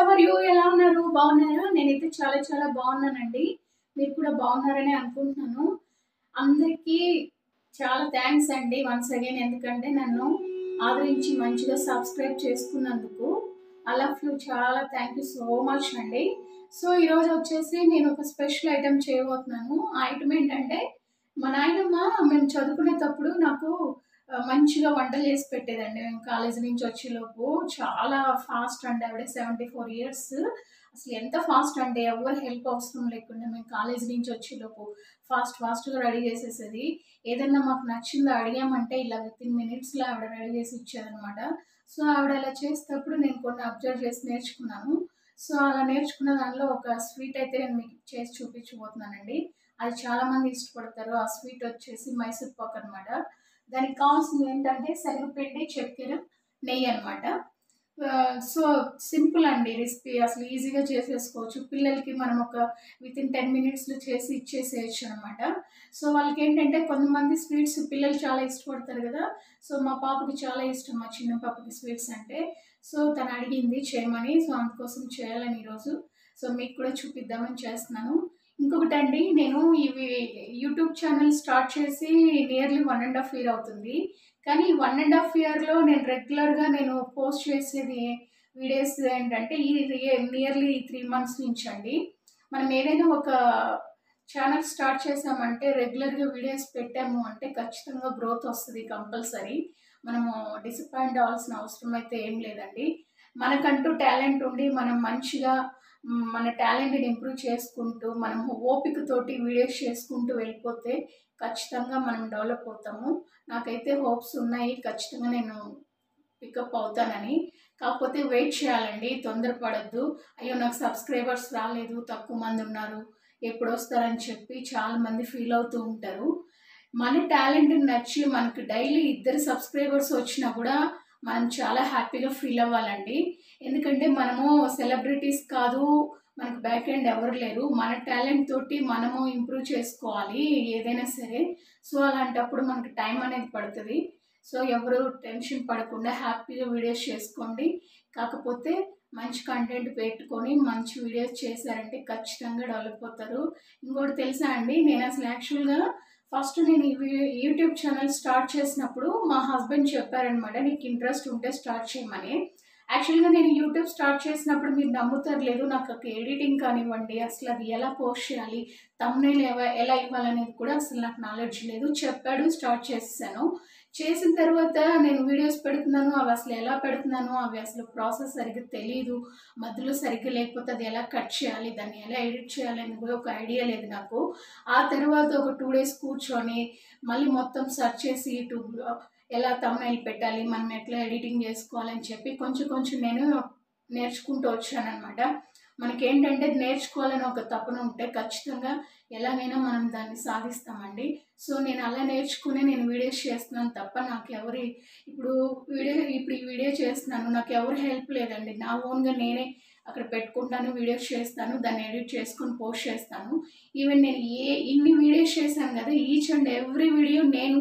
Ever you ఎలా ఉన్నారు? బాగున్నారా? నేనైతే చాలా చాలా బాగున్నానండి. మీరు కూడా బాగున్నారని అనుకుంటున్నాను. అందరికీ చాలా థ్యాంక్స్ అండి వన్స్ అగైన్ ఎందుకంటే నన్ను ఆదరించి మంచిగా సబ్స్క్రైబ్ చేసుకున్నందుకు. ఐ లవ్ యూ చాలా. థ్యాంక్ యూ సో మచ్ అండి. సో ఈరోజు వచ్చేసి నేను ఒక స్పెషల్ ఐటెం చేయబోతున్నాను. ఆ ఐటమ్ ఏంటంటే మా నాయనమ్మ మేము చదువుకునేటప్పుడు నాకు మంచిగా వంటలు చేసి పెట్టేదండి. మేము కాలేజీ నుంచి వచ్చేలోపు చాలా ఫాస్ట్ అండి ఆవిడ సెవెంటీ ఫోర్ ఇయర్స్. అసలు ఎంత ఫాస్ట్ అంటే ఎవరు హెల్ప్ అవసరం లేకుండా మేము కాలేజీ నుంచి వచ్చేలోపు ఫాస్ట్ ఫాస్ట్గా రెడీ చేసేసేది. ఏదైనా మాకు నచ్చిందో అడిగామంటే ఇలా విత్ ఇన్ మినిట్స్లో ఆవిడ రెడీ చేసి ఇచ్చేదనమాట సో ఆవిడ అలా చేసేటప్పుడు నేను కొన్ని అబ్జర్వ్ చేసి నేర్చుకున్నాను. సో అలా నేర్చుకున్న దానిలో ఒక స్వీట్ అయితే నేను మీకు చేసి చూపించబోతున్నానండి. అది చాలామంది ఇష్టపడతారు. ఆ స్వీట్ వచ్చేసి మైసూర్ పాక్ అనమాట దానికి కావాల్సింది ఏంటంటే శనగపిండి చక్కెర నెయ్యి అనమాట సో సింపుల్ అండి రెసిపీ. అసలు ఈజీగా చేసేసుకోవచ్చు. పిల్లలకి మనం ఒక విత్ ఇన్ టెన్ మినిట్స్లో చేసి ఇచ్చేసేయచ్చు అనమాట సో వాళ్ళకి ఏంటంటే కొంతమంది స్వీట్స్ పిల్లలు చాలా ఇష్టపడతారు కదా. సో మా పాపకి చాలా ఇష్టం మా చిన్న పాపకి స్వీట్స్ అంటే. సో తను అడిగింది చేయమని. సో అందుకోసం చేయాలని ఈరోజు. సో మీకు కూడా చూపిద్దామని చేస్తున్నాను. ఇంకొకటి అండి నేను ఇవి యూట్యూబ్ ఛానల్ స్టార్ట్ చేసి nearly one and half year అవుతుంది. కానీ వన్ అండ్ హాఫ్ ఇయర్లో నేను రెగ్యులర్గా నేను పోస్ట్ చేసేది వీడియోస్ ఏంటంటే ఈ నియర్లీ త్రీ మంత్స్ నుంచి అండి మనం ఏదైనా ఒక ఛానల్ స్టార్ట్ చేసామంటే రెగ్యులర్గా వీడియోస్ పెట్టాము అంటే ఖచ్చితంగా గ్రోత్ వస్తుంది కంపల్సరీ. మనము డిసప్పాయింట్ అవ్వాల్సిన అవసరం అయితే ఏం లేదండి. మనకంటూ టాలెంట్ ఉండి మనం మంచిగా మన టాలెంట్ని ఇంప్రూవ్ చేసుకుంటూ మనం ఓపికతోటి వీడియోస్ చేసుకుంటూ వెళ్ళిపోతే ఖచ్చితంగా మనం డెవలప్ అవుతాము. నాకైతే హోప్స్ ఉన్నాయి ఖచ్చితంగా నేను పికప్ అవుతానని. కాకపోతే వెయిట్ చేయాలండి తొందరపడద్దు. అయ్యో నాకు సబ్స్క్రైబర్స్ రాలేదు తక్కువ మంది ఉన్నారు ఎప్పుడు వస్తారని చెప్పి చాలామంది ఫీల్ అవుతూ ఉంటారు. మన టాలెంట్ నచ్చి మనకి డైలీ ఇద్దరు సబ్స్క్రైబర్స్ వచ్చినా కూడా మనం చాలా హ్యాపీగా ఫీల్ అవ్వాలండి. ఎందుకంటే మనము సెలబ్రిటీస్ కాదు మనకు బ్యాక్ ఎండ్ ఎవరు లేరు. మన టాలెంట్ తోటి మనము ఇంప్రూవ్ చేసుకోవాలి ఏదైనా సరే. సో అలాంటప్పుడు మనకు టైం అనేది పడుతుంది. సో ఎవరు టెన్షన్ పడకుండా హ్యాపీగా వీడియోస్ చేసుకోండి. కాకపోతే మంచి కంటెంట్ పెట్టుకొని మంచి వీడియోస్ చేశారంటే ఖచ్చితంగా డెవలప్ అవుతారు. ఇంకోటి తెలుసా అండి? నేను అసలు యాక్చువల్గా ఫస్ట్ నేను యూట్యూబ్ ఛానల్ స్టార్ట్ చేసినప్పుడు మా హస్బెండ్ చెప్పారనమాట నీకు ఇంట్రెస్ట్ ఉంటే స్టార్ట్ చేయమని. యాక్చువల్గా నేను యూట్యూబ్ స్టార్ట్ చేసినప్పుడు మీరు నమ్ముతారు లేదు నాకు ఒక ఎడిటింగ్ కానివ్వండి అసలు అది ఎలా పోస్ట్ చేయాలి తమ్నేల్ ఎలా ఇవ్వాలనేది కూడా అసలు నాకు నాలెడ్జ్ లేదు. చెప్పాడు స్టార్ట్ చేసాను చేసిన తర్వాత నేను వీడియోస్ పెడుతున్నాను అవి అసలు ఎలా పెడుతున్నాను అవి అసలు ప్రాసెస్ సరిగ్గా తెలియదు మధ్యలో సరిగ్గా లేకపోతే అది ఎలా కట్ చేయాలి దాన్ని ఎలా ఎడిట్ చేయాలి అనేది కూడా ఒక ఐడియా లేదు నాకు. ఆ తర్వాత ఒక టూ డేస్ కూర్చొని మళ్ళీ మొత్తం సెర్చ్ చేసి యూట్యూబ్లో ఎలా తమ్నైల్ పెట్టాలి మనం ఎట్లా ఎడిటింగ్ చేసుకోవాలని చెప్పి కొంచెం కొంచెం నేను నేర్చుకుంటూ వచ్చానమాట మనకేంటంటే నేర్చుకోవాలని ఒక తపన ఉంటే ఖచ్చితంగా ఎలాగైనా మనం దాన్ని సాధిస్తామండి. సో నేను అలా నేర్చుకునే నేను వీడియోస్ చేస్తున్నాను తప్ప నాకు ఎవరి ఇప్పుడు వీడియో ఇప్పుడు ఈ వీడియో చేస్తున్నాను. నాకు ఎవరు హెల్ప్ లేదండి. నా ఓన్గా నేనే అక్కడ పెట్టుకుంటాను వీడియోస్ చేస్తాను దాన్ని ఎడిట్ చేసుకొని పోస్ట్ చేస్తాను. ఈవెన్ నేను ఏ ఇన్ని వీడియోస్ చేశాను కదా ఈచ్ అండ్ ఎవ్రీ వీడియో నేను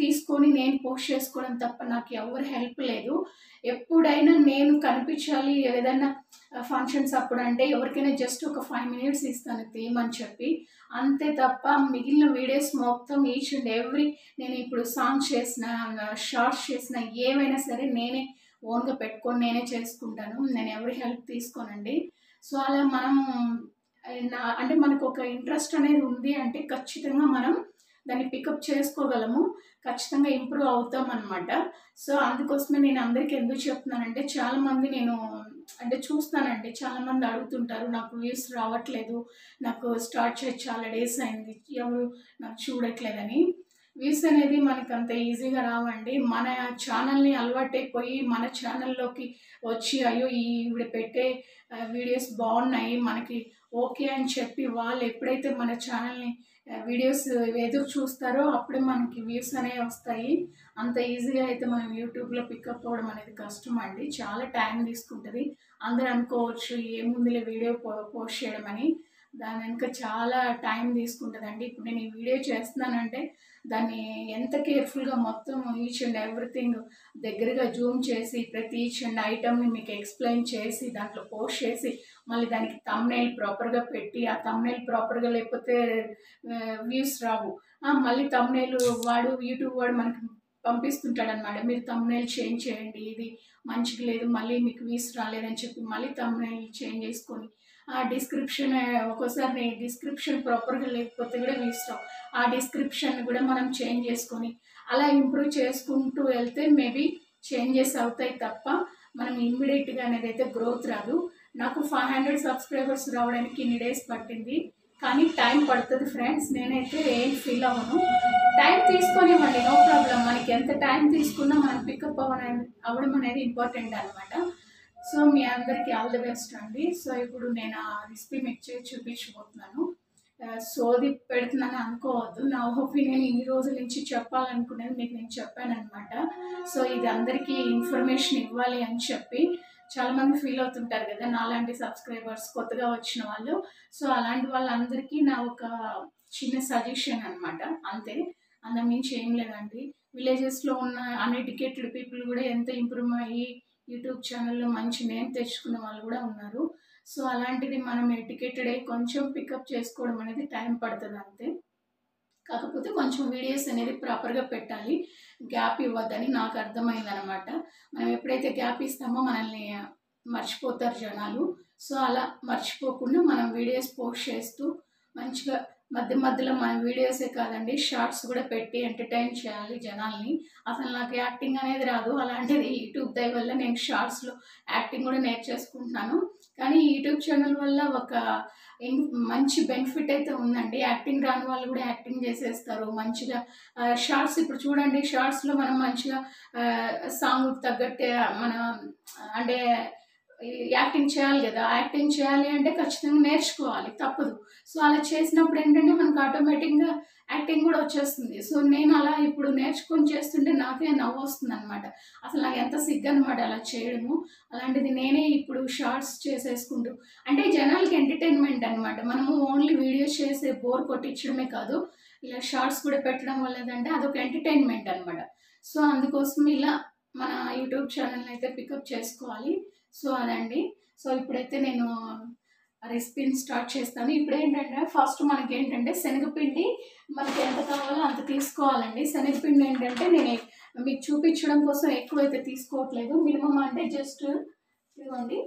తీసుకొని నేను పోస్ట్ చేసుకోవడం తప్ప నాకు ఎవరు హెల్ప్ లేదు. ఎప్పుడైనా నేను కనిపించాలి ఏదైనా ఫంక్షన్స్ అప్పుడు అంటే ఎవరికైనా జస్ట్ ఒక ఫైవ్ మినిట్స్ ఇస్తాను తీయమని చెప్పి. అంతే తప్ప మిగిలిన వీడియోస్ మొత్తం ఈచ్ అండ్ ఎవ్రీ నేను ఇప్పుడు సాంగ్స్ చేసిన షార్ట్స్ చేసిన ఏవైనా సరే నేనే ఓన్గా పెట్టుకొని నేనే చేసుకుంటాను. నేను ఎవరి హెల్ప్ తీసుకోనండి. సో అలా మనం అంటే మనకు ఒక ఇంట్రెస్ట్ అనేది ఉంది అంటే ఖచ్చితంగా మనం దాన్ని పికప్ చేసుకోగలము. ఖచ్చితంగా ఇంప్రూవ్ అవుతాం అనమాట సో అందుకోసమే నేను అందరికీ ఎందుకు చెప్తున్నానంటే చాలామంది నేను అంటే చూస్తానండి. చాలామంది అడుగుతుంటారు నాకు వ్యూస్ రావట్లేదు. నాకు స్టార్ట్ చేసి చాలా డేస్ అయింది. ఎవరు నాకు చూడట్లేదని. వ్యూస్ అనేది మనకు అంత ఈజీగా రావండి. మన ఛానల్ని అలవాటైపోయి మన ఛానల్లోకి వచ్చి అయ్యో ఈ ఈవిడ పెట్టే వీడియోస్ బాగున్నాయి. మనకి ఓకే అని చెప్పి వాళ్ళు ఎప్పుడైతే మన ఛానల్ని వీడియోస్ ఎదురు చూస్తారో అప్పుడే మనకి వ్యూస్ అనేవి వస్తాయి. అంత ఈజీగా అయితే మనం యూట్యూబ్లో పికప్ అవ్వడం అనేది కష్టం అండి. చాలా టైం తీసుకుంటుంది. అందరూ అనుకోవచ్చు ఏముందిలే వీడియో పో పోస్ట్ చేయడం అని. దాని వెనుక చాలా టైం తీసుకుంటుందండి. ఇప్పుడు నేను ఈ వీడియో చేస్తున్నానంటే దాన్ని ఎంత కేర్ఫుల్గా మొత్తం ఈచ్ అండ్ ఎవ్రీథింగ్ దగ్గరగా జూమ్ చేసి ప్రతి ఈచ్ అండ్ ఐటమ్ని మీకు ఎక్స్ప్లెయిన్ చేసి దాంట్లో పోస్ట్ చేసి మళ్ళీ దానికి తమ్నైల్ ప్రాపర్గా పెట్టి ఆ తమ్నైల్ ప్రాపర్గా లేకపోతే వ్యూస్ రావు. మళ్ళీ తమ్నైల్ వాడు యూట్యూబ్ వాడు మనకి పంపిస్తుంటాడనమాట మీరు తమ్నైల్ చేంజ్ చేయండి ఇది మంచిగా లేదు మళ్ళీ మీకు వ్యూస్ రాలేదని చెప్పి మళ్ళీ తమ్నైల్ చేంజ్ చేసుకొని ఆ డిస్క్రిప్షన్ ఒక్కోసారి డిస్క్రిప్షన్ ప్రాపర్గా లేకపోతే కూడా మీ ఇష్టం. ఆ డిస్క్రిప్షన్ కూడా మనం చేంజ్ చేసుకొని అలా ఇంప్రూవ్ చేసుకుంటూ వెళ్తే మేబీ చేంజెస్ అవుతాయి తప్ప మనం ఇమ్మీడియట్గా అనేది అయితే గ్రోత్ రాదు. నాకు ఫైవ్ హండ్రెడ్ సబ్స్క్రైబర్స్ రావడానికి ఇన్ని డేస్ పట్టింది కానీ టైం పడుతుంది ఫ్రెండ్స్ నేనైతే ఏం ఫీల్ అవ్వను. టైం తీసుకొనివ్వండి నో ప్రాబ్లం మనకి ఎంత టైం తీసుకున్నా మనం పికప్ అవ్వడం అవ్వడం అనేది ఇంపార్టెంట్ అనమాట సో మీ అందరికీ ఆల్ ది బెస్ట్ అండి. సో ఇప్పుడు నేను ఆ రెసిపీ మీకు చేసి చూపించబోతున్నాను. సోది పెడుతున్నాను అనుకోవద్దు. నా ఒపీనియన్ ఇన్ని రోజుల నుంచి చెప్పాలనుకునేది మీకు నేను చెప్పానమాట సో ఇది అందరికీ ఇన్ఫర్మేషన్ ఇవ్వాలి అని చెప్పి చాలామంది ఫీల్ అవుతుంటారు కదా నాలాంటి సబ్స్క్రైబర్స్ కొత్తగా వచ్చిన వాళ్ళు. సో అలాంటి వాళ్ళందరికీ నా ఒక చిన్న సజెషన్ అనమాట అంతే. అంతకుమించి ఏం లేదండి. విలేజెస్లో ఉన్న అన్ఎడ్యుకేటెడ్ పీపుల్ కూడా ఎంత ఇంప్రూవ్ అయ్యి యూట్యూబ్ ఛానల్లో మంచి నేమ్ తెచ్చుకున్న వాళ్ళు కూడా ఉన్నారు. సో అలాంటిది మనం ఎడ్యుకేటెడ్ అయ్యి కొంచెం పికప్ చేసుకోవడం అనేది టైం పడుతుంది అంతే. కాకపోతే కొంచెం వీడియోస్ అనేది ప్రాపర్గా పెట్టాలి. గ్యాప్ ఇవ్వద్దని నాకు అర్థమైందనమాట. మనం ఎప్పుడైతే గ్యాప్ ఇస్తామో మనల్ని మర్చిపోతారు జనాలు. సో అలా మర్చిపోకుండా మనం వీడియోస్ పోస్ట్ చేస్తూ మంచిగా మధ్య మధ్యలో మన వీడియోసే కాదండి షార్ట్స్ కూడా పెట్టి ఎంటర్టైన్ చేయాలి జనాల్ని. అసలు నాకు యాక్టింగ్ అనేది రాదు. అలాంటిది యూట్యూబ్ దయ వల్ల నేను షార్ట్స్లో యాక్టింగ్ కూడా నేర్చేసుకుంటున్నాను. కానీ యూట్యూబ్ ఛానల్ వల్ల ఒక మంచి బెనిఫిట్ అయితే ఉందండి. యాక్టింగ్ రాని వాళ్ళు కూడా యాక్టింగ్ చేసేస్తారు. మంచిగా షార్ట్స్ ఇప్పుడు చూడండి షార్ట్స్లో మనం మంచిగా సాంగ్ తగ్గట్టే మన అంటే యాక్టింగ్ చేయాలి కదా యాక్టింగ్ చేయాలి అంటే ఖచ్చితంగా నేర్చుకోవాలి తప్పదు. సో అలా చేసినప్పుడు ఏంటంటే మనకు ఆటోమేటిక్గా యాక్టింగ్ కూడా వచ్చేస్తుంది. సో నేను అలా ఇప్పుడు నేర్చుకొని చేస్తుంటే నాకే నవ్వు వస్తుంది అనమాట అసలు నాకు ఎంత సిగ్గు అనమాట అలా చేయడము. అలాంటిది నేనే ఇప్పుడు షార్ట్స్ చేసేసుకుంటూ అంటే జనాలకి ఎంటర్టైన్మెంట్ అనమాట మనము ఓన్లీ వీడియోస్ చేసే బోర్ కొట్టించడమే కాదు ఇలా షార్ట్స్ కూడా పెట్టడం వల్ల ఏంటంటే అదొక ఎంటర్టైన్మెంట్ అనమాట సో అందుకోసం ఇలా మన యూట్యూబ్ ఛానల్ని అయితే పికప్ చేసుకోవాలి. సో అదండి సో ఇప్పుడైతే నేను రెసిపీని స్టార్ట్ చేస్తాను. ఇప్పుడు ఏంటంటే ఫస్ట్ మనకి ఏంటంటే శనగపిండి మనకి ఎంత కావాలో అంత తీసుకోవాలండి. శనగపిండి ఏంటంటే నేను మీకు చూపించడం కోసం ఎక్కువైతే తీసుకోవట్లేదు. మినిమం అంటే జస్ట్ ఇదిగోండి.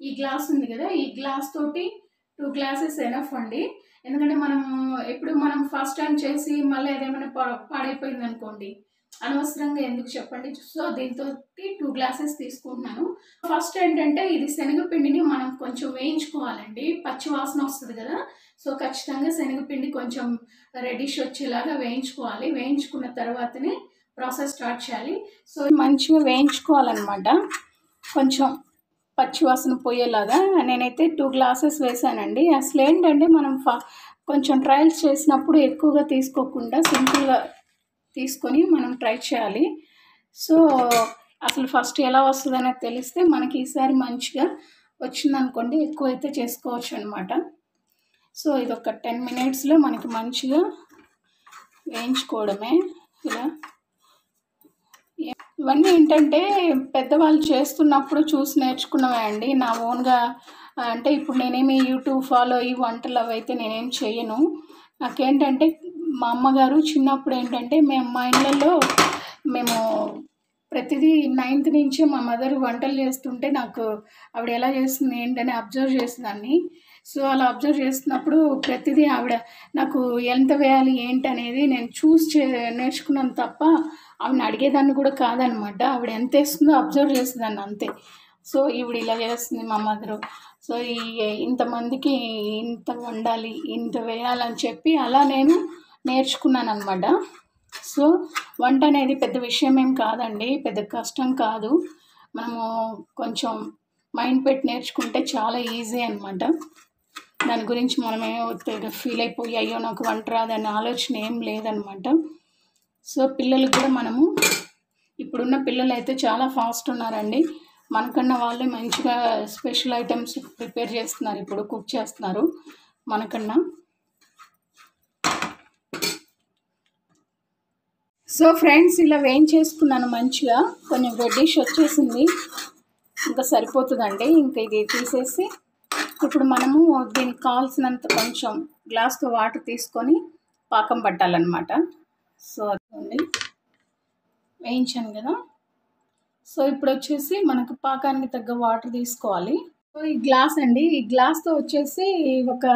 ఈ గ్లాస్ ఉంది కదా ఈ గ్లాస్ తోటి టూ గ్లాసెస్ ఎనఫ్ అండి. ఎందుకంటే మనం ఎప్పుడు మనం ఫస్ట్ టైం చేసి మళ్ళీ ఏదేమైనా పాడైపోయింది అనుకోండి అనవసరంగా ఎందుకు చెప్పండి? సో దీంతో టూ గ్లాసెస్ తీసుకుంటున్నాను. ఫస్ట్ ఏంటంటే ఇది శనగపిండిని మనం కొంచెం వేయించుకోవాలండి. పచ్చి వాసన వస్తుంది కదా. సో ఖచ్చితంగా శనగపిండి కొంచెం రెడిష్ వచ్చేలాగా వేయించుకోవాలి. వేయించుకున్న తర్వాతనే ప్రాసెస్ స్టార్ట్ చేయాలి. సో మంచిగా వేయించుకోవాలన్నమాట. కొంచెం పచ్చివాసన పోయేలాగా. నేనైతే టూ గ్లాసెస్ వేసానండి. అసలు ఏంటంటే మనం ఫ కొంచెం ట్రయల్స్ చేసినప్పుడు ఎక్కువగా తీసుకోకుండా సింపుల్గా తీసుకొని మనం ట్రై చేయాలి. సో అసలు ఫస్ట్ ఎలా వస్తుంది అనేది తెలిస్తే మనకి ఈసారి మంచిగా వచ్చిందనుకోండి అయితే చేసుకోవచ్చు అనమాట సో ఇది ఒక టెన్ మినిట్స్లో మనకి మంచిగా వేయించుకోవడమే. ఇలా. ఇవన్నీ ఏంటంటే పెద్దవాళ్ళు చేస్తున్నప్పుడు చూసి నేర్చుకున్నవే అండి. నా ఓన్గా అంటే ఇప్పుడు నేనేమి యూట్యూబ్ ఫాలో అయ్యి వంటలు అవి అయితే నేనేం చేయను. నాకేంటంటే మా అమ్మగారు చిన్నప్పుడు ఏంటంటే మేము మా ఇళ్ళల్లో మేము ప్రతిదీ నైన్త్ నుంచే మా మదర్ వంటలు చేస్తుంటే నాకు ఆవిడ ఎలా చేస్తుంది ఏంటని అబ్జర్వ్ చేసేదాన్ని. సో అలా అబ్జర్వ్ చేస్తున్నప్పుడు ప్రతిదీ ఆవిడ నాకు ఎంత వేయాలి ఏంటి అనేది నేను చూస్ చే నేర్చుకున్నాను తప్ప ఆవిడని అడిగేదాన్ని కూడా కాదనమాట. ఆవిడ ఎంత వేస్తుందో అబ్జర్వ్ చేసేదాన్ని అంతే. సో ఈవిడ ఇలా చేస్తుంది మా మదరు. సో ఈ ఇంతమందికి ఇంత వండాలి ఇంత వేయాలని చెప్పి అలా నేను నేర్చుకున్నాను అనమాట సో వంట అనేది పెద్ద విషయం ఏం కాదండి. పెద్ద కష్టం కాదు. మనము కొంచెం మైండ్ పెట్టి నేర్చుకుంటే చాలా ఈజీ అనమాట దాని గురించి మనమేమో ఫీల్ అయిపోయి అయ్యో నాకు వంట రాదనే ఆలోచన ఏం లేదనమాట సో పిల్లలకు కూడా మనము ఇప్పుడున్న పిల్లలు అయితే చాలా ఫాస్ట్ ఉన్నారండి. మనకన్నా వాళ్ళే మంచిగా స్పెషల్ ఐటమ్స్ ప్రిపేర్ చేస్తున్నారు. ఇప్పుడు కుక్ చేస్తున్నారు. మనకన్నా సో ఫ్రెండ్స్ ఇలా వేయించేసుకున్నాను మంచిగా. కొంచెం రెడ్డిష్ వచ్చేసింది. ఇంకా సరిపోతుందండి. ఇంకా ఇది తీసేసి ఇప్పుడు మనము దీనికి కావాల్సినంత కొంచెం గ్లాస్తో వాటర్ తీసుకొని పాకం పట్టాలన్నమాట. సో అదండి. వేయించాను కదా. సో ఇప్పుడు వచ్చేసి మనకు పాకానికి తగ్గ వాటర్ తీసుకోవాలి. సో ఈ గ్లాస్ అండి. ఈ గ్లాస్తో వచ్చేసి ఒక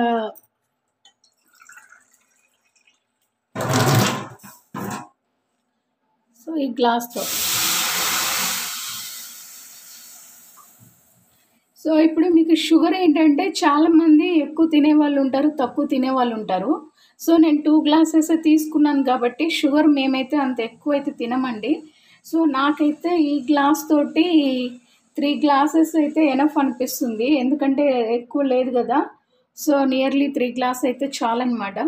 సో ఈ గ్లాస్తో. సో ఇప్పుడు మీకు షుగర్ ఏంటంటే చాలామంది ఎక్కువ తినే వాళ్ళు ఉంటారు తక్కువ తినే వాళ్ళు ఉంటారు. సో నేను టూ గ్లాసెస్ తీసుకున్నాను కాబట్టి షుగర్ మేమైతే అంత ఎక్కువ అయితే తినమండి. సో నాకైతే ఈ గ్లాస్ తోటి త్రీ గ్లాసెస్ అయితే ఎనఫ్ అనిపిస్తుంది. ఎందుకంటే ఎక్కువ లేదు కదా. సో నియర్లీ త్రీ గ్లాస్ అయితే చాలన్నమాట.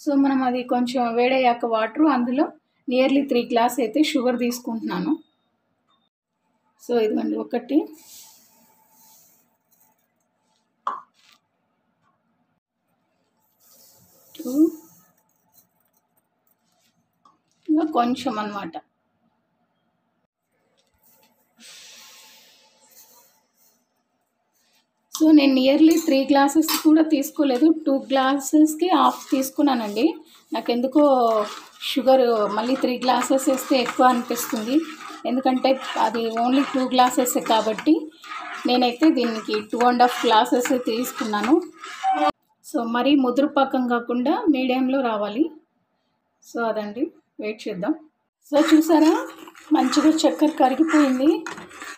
సో మనం అది కొంచెం వేడయ్యాక వాటర్ అందులో నియర్లీ త్రీ గ్లాస్ అయితే షుగర్ తీసుకుంటున్నాను. సో ఇదిగోండి ఒకటి. టూ ఇంకా కొంచెం అన్నమాట. సో నేను నియర్లీ త్రీ గ్లాసెస్ కూడా తీసుకోలేదు. టూ గ్లాసెస్కి హాఫ్ తీసుకున్నానండి. నాకు ఎందుకో షుగర్ మళ్ళీ త్రీ గ్లాసెస్ వేస్తే ఎక్కువ అనిపిస్తుంది. ఎందుకంటే అది ఓన్లీ టూ గ్లాసెస్ కాబట్టి నేనైతే దీనికి టూ అండ్ హాఫ్ గ్లాసెస్ తీసుకున్నాను. సో మరీ ముదురు పాకం కాకుండా మీడియంలో రావాలి. సో అదండి వెయిట్ చేద్దాం. సో చూసారా మంచిగా చక్కెర కరిగిపోయింది.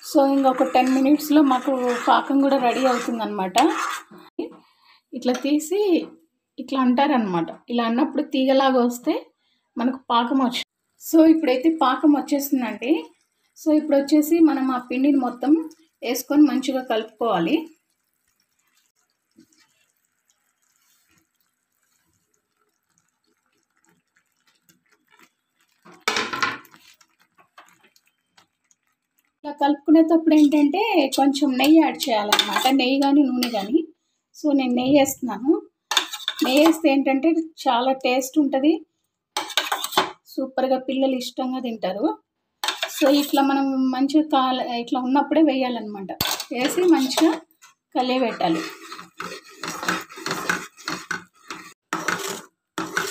సో ఇంకొక టెన్ మినిట్స్లో మాకు పాకం కూడా రెడీ అవుతుందన్నమాట. ఇట్లా తీసి ఇట్లా అంటారనమాట ఇలా అన్నప్పుడు తీగలాగా వస్తే మనకు పాకం వచ్చి సో ఇప్పుడైతే పాకం వచ్చేసిందండి. సో ఇప్పుడు వచ్చేసి మనం ఆ పిండిని మొత్తం వేసుకొని మంచిగా కలుపుకోవాలి. కలుపుకునేటప్పుడు ఏంటంటే కొంచెం నెయ్యి యాడ్ చేయాలన్నమాట. నెయ్యి కానీ నూనె కానీ సో నేను నెయ్యి వేస్తున్నాను. నెయ్యి వేస్తే ఏంటంటే చాలా టేస్ట్ ఉంటుంది. సూపర్గా పిల్లలు ఇష్టంగా తింటారు. సో ఇట్లా మనం మంచిగా కాల ఇట్లా ఉన్నప్పుడే వేయాలన్నమాట. వేసి మంచిగా కలియబెట్టాలి.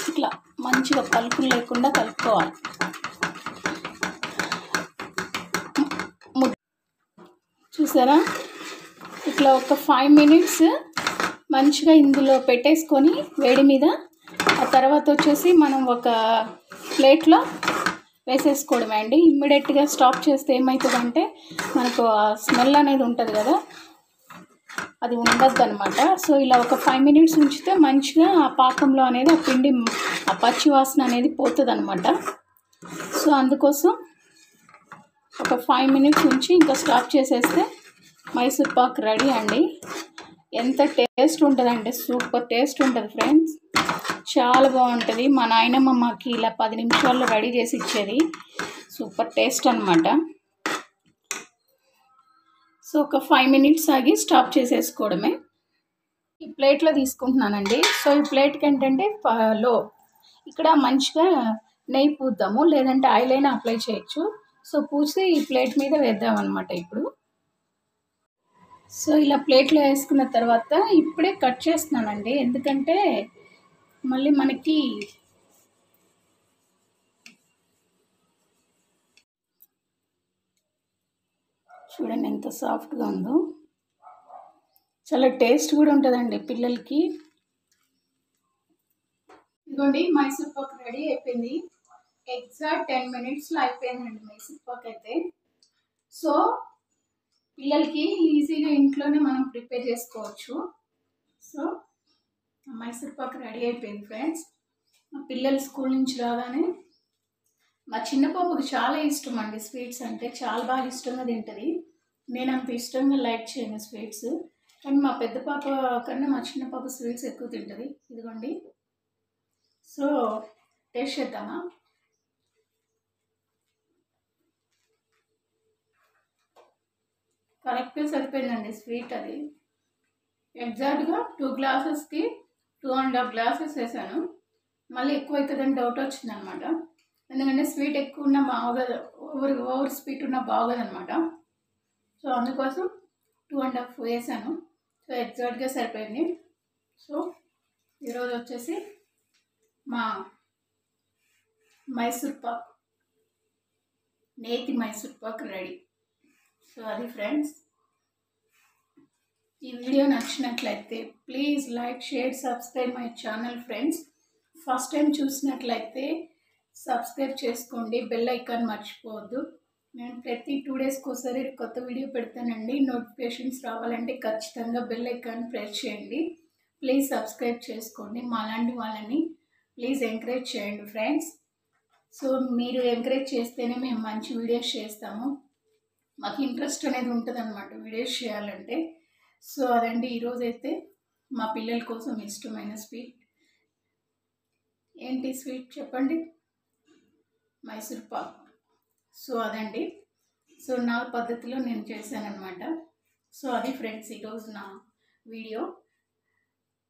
ఇట్లా మంచిగా పలుకులు లేకుండా కలుపుకోవాలి. చూసారా? ఇట్లా ఒక ఫైవ్ మినిట్స్ మంచిగా ఇందులో పెట్టేసుకొని వేడి మీద ఆ తర్వాత వచ్చేసి మనం ఒక ప్లేట్లో వేసేసుకోవడమే అండి. ఇమ్మీడియట్గా స్టాప్ చేస్తే ఏమవుతుందంటే మనకు ఆ స్మెల్ అనేది ఉంటుంది కదా అది ఉండద్దు అనమాట సో ఇలా ఒక ఫైవ్ మినిట్స్ ఉంచితే మంచిగా ఆ పాకంలో అనేది ఆ పిండి ఆ పచ్చి వాసన అనేది పోతుంది అనమాట సో అందుకోసం ఒక ఫైవ్ మినిట్స్ ఉంచి ఇంకా స్టాప్ చేసేస్తే మైసూర్ పాక్ రెడీ అండి. ఎంత టేస్ట్ ఉంటుందంటే సూపర్ టేస్ట్ ఉంటుంది ఫ్రెండ్స్. చాలా బాగుంటుంది. మా నాయనమ్మ మాకు ఇలా పది నిమిషాల్లో రెడీ చేసి ఇచ్చేది. సూపర్ టేస్ట్ అనమాట సో ఒక ఫైవ్ మినిట్స్ ఆగి స్టాప్ చేసేసుకోవడమే. ఈ ప్లేట్లో తీసుకుంటున్నానండి. సో ఈ ప్లేట్కి ఏంటంటే లో ఇక్కడ మంచిగా నెయ్యి పూద్దాము లేదంటే ఆయిల్ అయినా అప్లై చేయొచ్చు. సో పూసి ఈ ప్లేట్ మీద వేద్దాం అనమాట ఇప్పుడు. సో ఇలా ప్లేట్లో వేసుకున్న తర్వాత ఇప్పుడే కట్ చేస్తున్నానండి. ఎందుకంటే మళ్ళీ మనకి చూడండి ఎంత సాఫ్ట్గా ఉందో. చాలా టేస్ట్ కూడా ఉంటుందండి పిల్లలకి. ఇదిగోండి మైసూర్ పాక్ రెడీ అయిపోయింది. ఎగ్జాక్ట్ టెన్ మినిట్స్లో అయిపోయిందండి మైసూర్ పాక్ అయితే సో పిల్లలకి ఈజీగా ఇంట్లోనే మనం ప్రిపేర్ చేసుకోవచ్చు. సో మైసూర్ పాక్ రెడీ అయిపోయింది ఫ్రెండ్స్. మా పిల్లలు స్కూల్ నుంచి రాగానే మా చిన్న పాపకు చాలా ఇష్టం అండి స్వీట్స్ అంటే చాలా బాగా ఇష్టంగా తింటుంది. నేను అంత ఇష్టంగా లైక్ చేయను స్వీట్స్. కానీ మా పెద్ద పాప కన్నా మా చిన్న పాప స్వీట్స్ ఎక్కువ తింటుంది. ఇదిగోండి. సో టేస్ట్ చేద్దామా? కరెక్ట్గా సరిపోయిందండి స్వీట్ అది. ఎగ్జాక్ట్గా టూ గ్లాసెస్కి టూ అండ్ హాఫ్ గ్లాసెస్ వేసాను. మళ్ళీ ఎక్కువ అవుతుందని డౌట్ వచ్చిందనమాట. ఎందుకంటే స్వీట్ ఎక్కువ ఉన్న బాగోదు ఓవర్ ఓవర్ స్వీట్ ఉన్న బాగోదనమాట. సో అందుకోసం టూ అండ్ హాఫ్ వేసాను. సో ఎగ్జాక్ట్గా సరిపోయింది. సో ఈరోజు వచ్చేసి మా మైసూర్ పాక్ నేతి మైసూర్ పాక్ రెడీ. సో అది ఫ్రెండ్స్ ఈ వీడియో నచ్చినట్లయితే please like share subscribe my channel friends first time చూసినట్లయితే సబ్స్క్రైబ్ చేసుకోండి. బెల్ ఐకాన్ మర్చిపోవద్దు. నేను ప్రతి టూ డేస్కి ఒకసారి కొత్త వీడియో పెడతానండి. నోటిఫికేషన్స్ రావాలంటే ఖచ్చితంగా బెల్ ఐకాన్ ప్రెస్ చేయండి. ప్లీజ్ సబ్స్క్రైబ్ చేసుకోండి. మాలాంటి వాళ్ళని ప్లీజ్ ఎంకరేజ్ చేయండి ఫ్రెండ్స్ సో మీరు ఎంకరేజ్ చేస్తేనే మేము మంచి వీడియోస్ చేస్తాము. మాకు ఇంట్రెస్ట్ అనేది ఉంటుంది అనమాట వీడియోస్ చేయాలంటే. సో అదండి ఈరోజైతే మా పిల్లల కోసం ఇష్టమైన స్వీట్ ఏంటి స్వీట్ చెప్పండి? మైసూర్ పాక్. సో అదండి. సో నా పద్ధతిలో నేను చేశానమాట సో అది ఫ్రెండ్స్ ఈరోజు నా వీడియో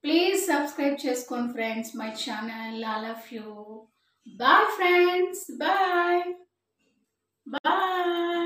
ప్లీజ్ సబ్స్క్రైబ్ చేసుకోండి friends my channel I love you bye friends bye bye